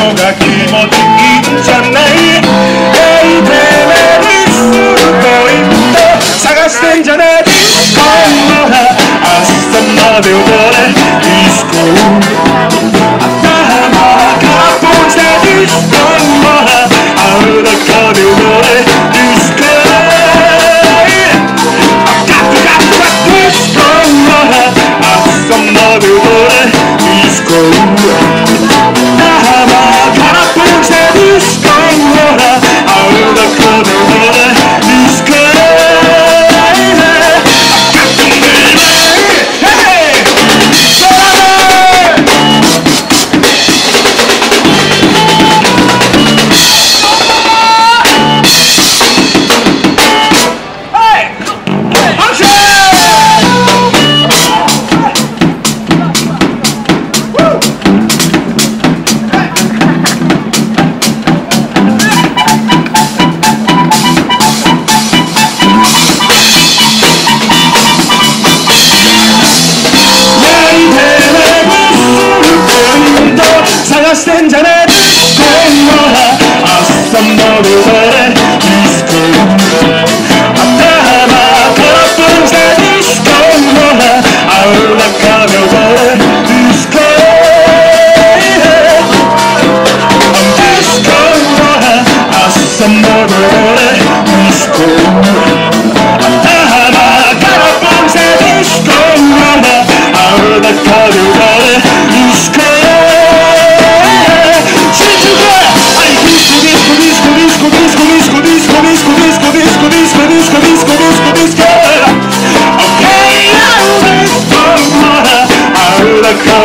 方が気持ちいいんじゃないイするポイント探してんじゃない今度は明日まで踊 lost in Janet. Grandma, asammaruvar, disco. Atahama, karapunza, disco. Grandma, aulakaruvar, disco. Disco, grandma, asammaruvar, disco.